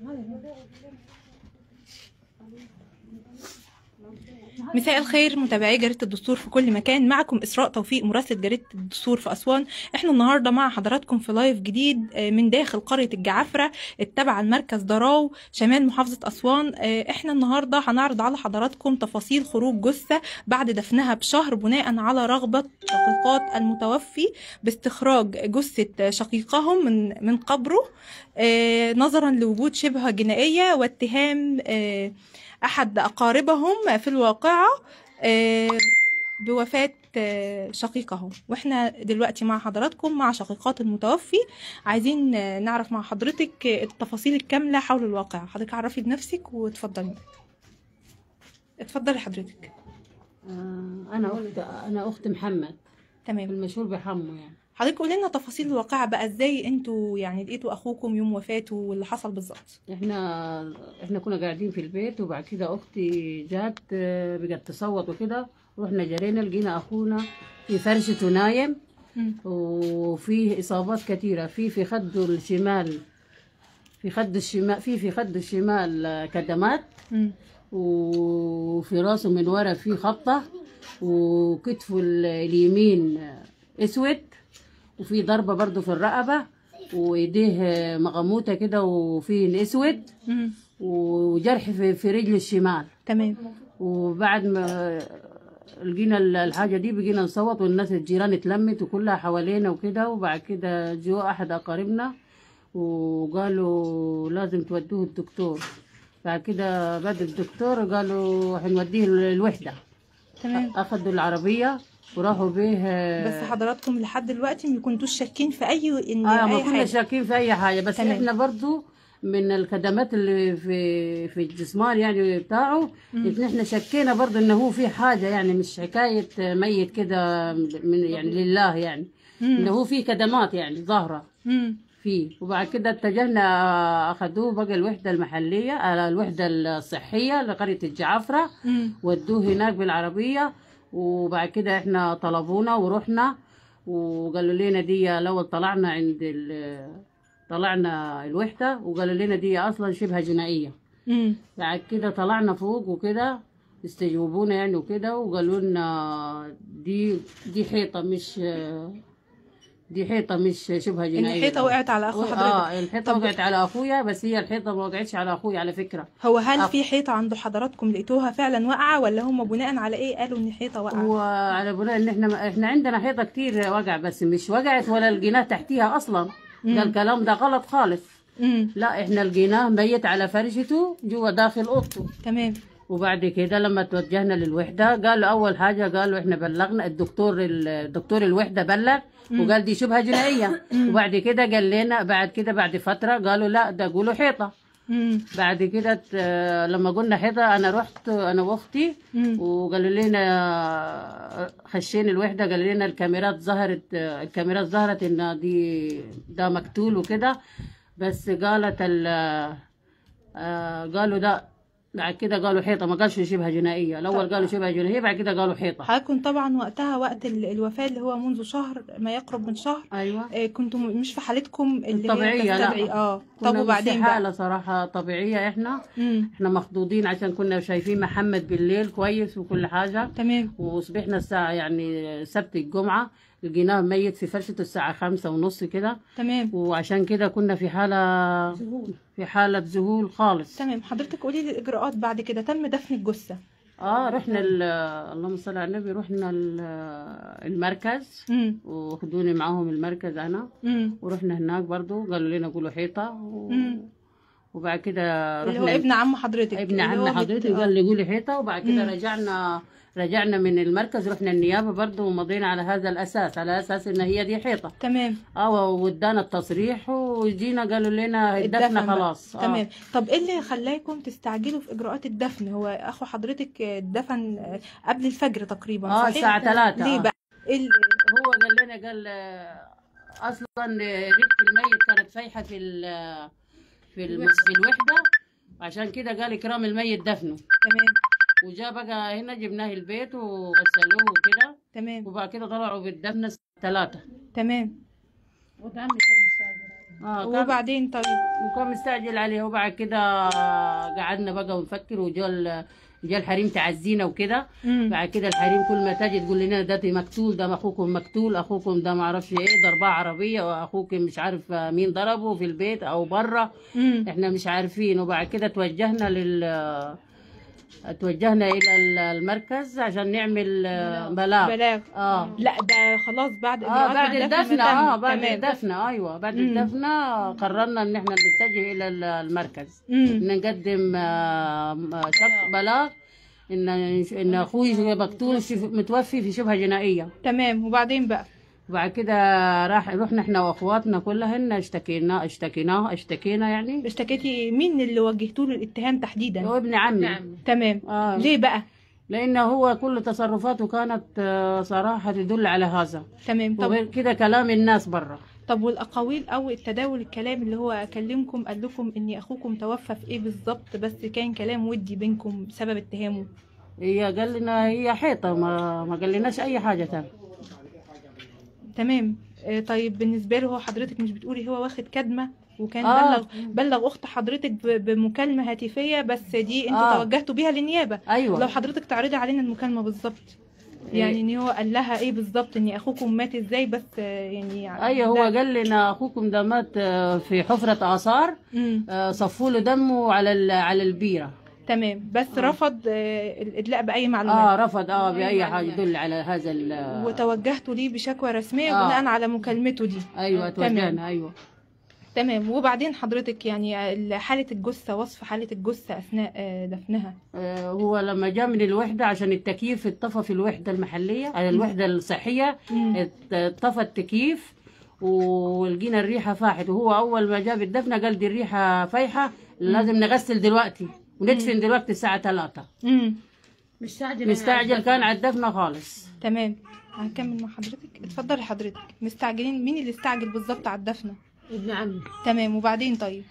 Vale, vale. مساء الخير متابعي جريدة الدستور في كل مكان. معكم إسراء توفيق مراسلة جريدة الدستور في أسوان. إحنا النهاردة مع حضراتكم في لايف جديد آه، من داخل قرية الجعفرة التابعة لمركز ضراو شمال محافظة أسوان. آه، إحنا النهاردة هنعرض على حضراتكم تفاصيل خروج جثة بعد دفنها بشهر بناء على رغبة شقيقات المتوفي باستخراج جثة شقيقهم من من قبره آه، نظرا لوجود شبهة جنائية واتهام أحد أقاربهم في الواقعة آه، بوفاة آه، شقيقهم. وإحنا دلوقتي مع حضراتكم مع شقيقات المتوفي. عايزين آه، نعرف مع حضرتك التفاصيل الكاملة حول الواقعة. حضرتك عرفي بنفسك وتفضلي اتفضلي حضرتك. آه، أنا أنا أخت محمد. تمام. المشهور بحمو يعني. حضرتك قولي لنا تفاصيل الواقعة بقى إزاي أنتوا يعني لقيتوا اخوكم يوم وفاته واللي حصل بالظبط إحنا إحنا كنا قاعدين في البيت وبعد كده أختي جات آه، بقت تصوت وكده رحنا جرينا لقينا اخونا في فرشته نايم. وفيه اصابات كثيره في في خده الشمال في خد الشمال في في خد الشمال آه، كدمات. وفي راسه من ورا في خبطة وكتفه ال- اليمين اسود وفي ضربة برضو في الرقبة وايديه مغموتة كده وفي اسود مم. وجرح في, في رجله الشمال. تمام. وبعد ما لقينا ال- الحاجة دي بقينا نصوت والناس الجيران اتلمت وكلها حوالينا وكده. وبعد كده جو أحد أقاربنا وقالوا لازم تودوه الدكتور. بعد كده بعد الدكتور قالوا هنوديه الوحدة تمام. أخدوا العربية وراحوا به بس حضراتكم لحد دلوقتي ما كنتوش شاكين في أي إن آه ما أي كنا حاجة. شاكين في أي حاجة. بس تمام. إحنا برضو من الخدمات اللي في في الجسمان يعني بتاعه إن إحنا شكينا برضو إنه هو في حاجة يعني مش حكاية ميت كده من يعني لله يعني. إنه هو في كدمات يعني ظاهرة. مم. فيه وبعد كده اتجهنا أخذوه بقى الوحدة المحلية آه، الوحدة الصحية لقرية الجعفرة. مم. ودوه هناك بالعربية. وبعد كده إحنا طلبونا ورحنا وقالوا لنا دي الأول طلعنا عند ال طلعنا الوحدة وقالوا لنا دي أصلا شبه جنائية مم. بعد كده طلعنا فوق وكده استجوبونا يعني وكده وقالوا لنا دي دي حيطة مش دي حيطة مش شبه جنائية الحيطة وقعت على اخو حضرتك آه الحيطة وقعت على أخويا بس هي الحيطة ما وقعتش على أخويا على فكرة. هو هل أخ- في حيطة عند حضراتكم لقيتوها فعلا واقعة ولا هم بناء على إيه قالوا إن حيطه واقعة؟ وعلى بناء إن إحنا إحنا عندنا حيطة كتير وقع بس مش وقعت ولا لقيناه تحتيها أصلا. مم. ده الكلام ده غلط خالص. امم لا إحنا لقيناه ميت على فرشته جوا داخل أوضته. تمام. وبعد كده لما توجهنا للوحدة قالوا أول حاجة قالوا إحنا بلغنا الدكتور الدكتور الوحدة بلغ وقال دي شبهة جنائية. وبعد كده قال لنا بعد كده بعد فترة قالوا لا ده قولوا حيطة. بعد كده لما قلنا حيطة أنا رحت أنا وأختي. وقالوا لنا خشين الوحدة قالوا لنا الكاميرات ظهرت الكاميرات ظهرت إن دي ده مقتول وكده. بس قالت ال آه، قالوا ده بعد كده قالوا حيطة ما قالش شبه جنائية. الأول قالوا شبه جنائية بعد كده قالوا حيطة. حضراتكم طبعا وقتها وقت ال- الوفاة اللي هو منذ شهر ما يقرب من شهر. أيوة. آه، كنتوا مش في حالتكم اللي طبيعية، هي لا. آه طب وبعدين بقى حالة صراحة طبيعية إحنا. امم إحنا مخضوضين عشان كنا شايفين محمد بالليل كويس وكل حاجة. تمام. وصبحنا الساعة يعني سبت الجمعة. لقيناه ميت في فرشته الساعة خمسة ونص كده. تمام. وعشان كده كنا في حالة في حالة ذهول خالص. تمام. حضرتك قولي لي الاجراءات بعد كده. تم دفن الجثة. آه رحنا ال- اللهم صل على النبي رحنا ال- المركز. وخدوني معاهم المركز أنا. امم ورحنا هناك برضو. قالوا لنا قولوا حيطة. و... مم. وبعد كده اللي هو رحنا ابن عم حضرتك ابن عم حضرتك آه. قال لي قولي حيطة وبعد كده. رجعنا رجعنا من المركز رحنا النيابة برضو ومضينا على هذا الأساس على أساس إن هي دي حيطة تمام آه وادانا التصريح وجينا قالوا لنا الدفن. خلاص آه. تمام طب إيه اللي خلاكم تستعجلوا في إجراءات الدفن هو أخو حضرتك اتدفن قبل الفجر تقريبا آه، صحيح؟ الساعة تلاتة، ليه آه. بقى إيه اللي هو قال لنا قال آه، أصلا ريحة الميت كانت فايحة في في في الوحدة. عشان كده قال إكرام الميت دفنه. تمام. وجاء بقى هنا جبناه البيت وغسلوه وكده. تمام. وبعد كده طلعوا بالدفن ثلاثة تمام. آه وبعدين طيب وكان مستعجل عليه وبعد كده قعدنا بقى ونفكر وجا جا الحريم تعزينا وكده. بعد كده الحريم كل ما تجي تقول لنا ده مقتول ده أخوكم مقتول أخوكم ده ما أعرفش إيه ضربه عربية واخوكم مش عارف مين ضربه في البيت أو بره. إحنا مش عارفين وبعد كده توجهنا لل توجهنا إلى ال- المركز عشان نعمل آه، بلاغ. بلاغ. آه. لا ده خلاص بعد آه بعد الدفن. آه بعد. الدفن أيوه بعد. الدفن قررنا إن إحنا نتجه إلى ال- المركز. نقدم آه، شك بلاغ. ان إن أخوي مقتول متوفي في شبهة جنائية. تمام. وبعدين بقى؟ وبعد كده راح رحنا إحنا واخواتنا كلهن اشتكينا اشتكيناه اشتكينا يعني. اشتكيتي مين اللي وجهتوا له الاتهام تحديدا؟ هو ابن عمي. تمام. آه. ليه بقى؟ لأنه هو كل تصرفاته كانت آه، صراحة تدل على هذا. تمام. طب وغير كده كلام الناس برا. طب والأقاويل أو التداول الكلام اللي هو كلمكم قال لكم ان أخوكم توفى في إيه بالظبط بس كان كلام ودي بينكم بسبب اتهامه. هي قال لنا هي حيطة ما ما قال لناش أي حاجة تاني تمام. آه، طيب بالنسبة له هو حضرتك مش بتقولي هو واخد كدمة وكان آه. بلغ بلغ أخت حضرتك بمكالمة هاتفية بس دي أنتوا آه. توجهتوا بيها للنيابة. أيوه. لو حضرتك تعرضي علينا المكالمة بالظبط. يعني إن هو قال لها إيه بالظبط؟ إن أخوكم مات إزاي؟ بس آه، يعني أيوه هو قال لنا أخوكم ده مات آه، في حفرة آثار مم. آه، صفوا له دمه على على البيرة. تمام. بس رفض آه، الادلاء بأي معلومات. آه رفض آه بأي حاجة يدل على هذا ال- وتوجهتوا ليه بشكوى رسمية آه. بناء على مكالمته دي. أيوه تمام. توجهنا أيوه. تمام. وبعدين حضرتك يعني ال- حالة الجثة وصف حالة الجثة أثناء آه، دفنها. آه، هو لما جاء من الوحدة عشان التكييف اتطفى في الوحدة المحلية على الوحدة الصحية اتطفى التكييف ولقينا الريحة فاحت. وهو أول ما جاب الدفنه قال دي الريحة فايحة لازم نغسل دلوقتي. وندفن دلوقتي الساعة 3 امم مستعجل. مستعجل كان على الدفنه خالص. تمام. هنكمل مع حضرتك؟ اتفضلي حضرتك. مستعجلين؟ مين اللي استعجل بالظبط على الدفنه ابن عمي. تمام. وبعدين طيب؟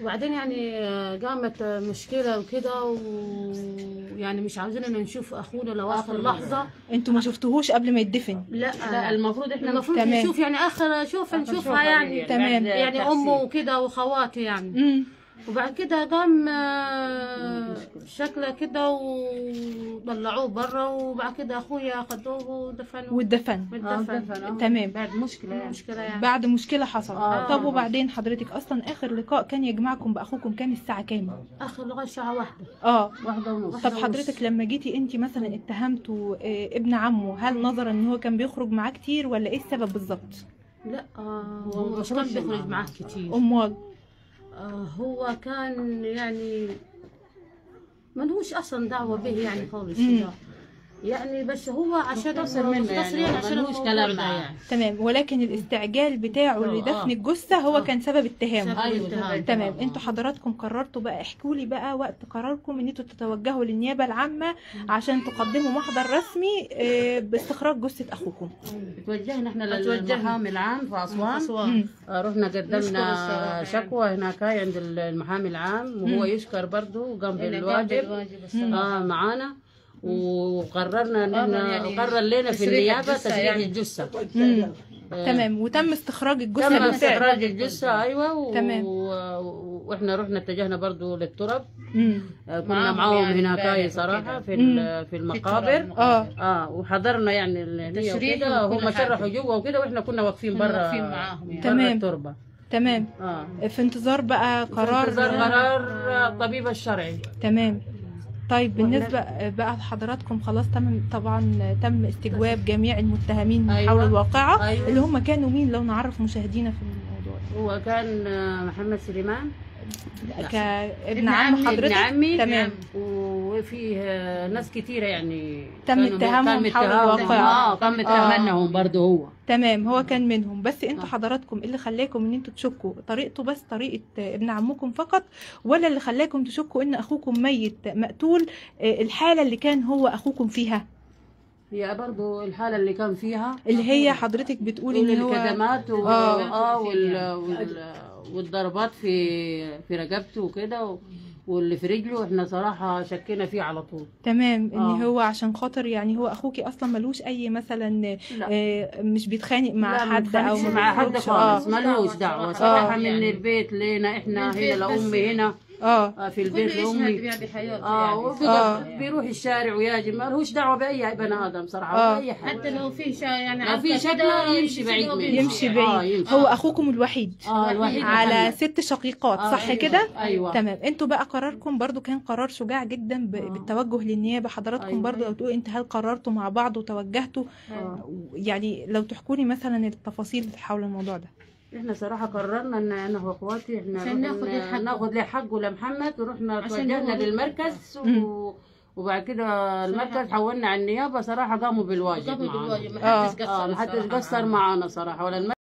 وبعدين يعني آه، قامت مشكلة وكده ويعني مش عاوزين ان نشوف أخونا لاخر لحظة. أنتوا ما شفتوهوش قبل ما يدفن؟ لا. لا المفروض إحنا المفروض تمام. نشوف يعني آخر شوف نشوفها يعني. تمام. يعني أمه وكده وأخواته يعني. امم وبعد كده قام آه، شكله كده وطلعوه برا وبعد كده أخويا اخدوه ودفنوه. والدفن ودفن تمام. بعد مشكلة يعني. مشكلة يعني. بعد مشكلة حصلت. آه. طب وبعدين حضرتك أصلا آخر لقاء كان يجمعكم بأخوكم كان الساعة كام؟ آخر لغاية ساعة واحدة. آه. واحدة ونص. طب حضرتك لما جيتي أنت مثلا اتهمتوا آه، ابن عمه هل نظرا إن هو كان بيخرج معاه كتير ولا إيه السبب بالظبط؟ لا آه هو مش كان بيخرج معاه كتير. أمال. آه هو كان يعني ملهوش أصلا دعوة به يعني خالص. يعني بس هو عشان مختصر منه يعني، يعني عشان الموضوع كلام. يعني تمام ولكن الاستعجال بتاعه لدفن الجثة هو كان سبب اتهامه الاتهام. تمام أنتوا حضراتكم قررتوا بقى احكوا لي بقى وقت قراركم ان أنتوا تتوجهوا للنيابة العامة عشان تقدموا محضر رسمي آه، باستخراج جثة أخوكم توجهنا إحنا. للمحامي العام في أسوان. آه، رحنا قدمنا شكوى هناك عند المحامي العام وهو. يشكر برضه وقام إنه بالواجب قام بالواجب الصراحة. آه معانا وقررنا إن قرر إحنا يعني قرر لنا في النيابة الجثة تشريح يعني. الجثة. مم. آه، تمام. وتم استخراج الجثة تم استخراج الجثة أيوه و... تمام. وإحنا رحنا اتجهنا برضه للترب مم. آه، كنا معاهم يعني هناك صراحة في في المقابر. آه. آه وحضرنا يعني ال- هي تشريح وكده وكل هم. شرحوا جوا وكده وإحنا كنا واقفين برا واقفين معاهم يعني. تمام. التربة. تمام. آه. في انتظار بقى قرار انتظار قرار الطبيب الشرعي. تمام. طيب بالنسبة بقى لحضراتكم خلاص تم طبعا تم استجواب جميع المتهمين من أيوة. حول الواقعة أيوة. اللي هم كانوا مين؟ لو نعرف مشاهدينا في الموضوع. هو كان آه، محمد سليمان. كابن ابن عم حضرتك ابن عمي تمام. وفيه آه، ناس كتيرة يعني تم اتهامهم حول اتهامهم- الواقعة. آه كان متهمنهم برضه هو تمام هو كان منهم بس أنتوا آه. حضراتكم اللي خلاكم ان أنتوا تشكوا طريقته بس طريقة ابن عمكم فقط ولا اللي خلاكم تشكوا ان اخوكم ميت مقتول آه، الحالة اللي كان هو اخوكم فيها هي برضه الحالة اللي كان فيها اللي هي حضرتك بتقولي إن هو الكدمات و... آه. آه وال... وال... والضربات في في رقبته وكده و... واللي في رجله إحنا صراحة شكينا فيه على طول تمام إن آه. هو عشان خاطر يعني هو أخوكي أصلا ملوش أي مثلا لا. آه، مش بيتخانق مع لا، حد أو مع حد. خالص آه ملوش دعوة دعوه صراحة. صراحة آه. من يعني. البيت لينا إحنا هنا لأمي هنا آه آه، في كل البيت لأمي آه يعني آه. بيروح الشارع ويجي ما لهوش دعوة بأي بني آدم صراحة آه. ولا أي حاجة حتى لو في شا يعني لو في شكله يمشي بعيد منه. يمشي آه، بعيد يمشي. هو أخوكم الوحيد آه الوحيد على. ست شقيقات آه، صح أيوة. كده أيوه تمام أنتوا بقى قراركم برضو كان قرار شجاع جدا ب- آه. بالتوجه للنيابة حضراتكم أيوة. برضو لو تقولوا انت هل قررتوا مع بعض وتوجهتوا آه. يعني لو تحكوا لي مثلا التفاصيل حول الموضوع ده إحنا صراحة قررنا إن أنا وأخواتي إحنا عشان ناخد الحق. ناخد له حقه لمحمد ورحنا عشان توجهنا للمركز. و... وبعد كده المركز حولنا على النيابة صراحة قاموا بالواجب قاموا بالواجب آه. محدش قصر آه محدش الصراحة قصر معانا. معانا صراحة ولا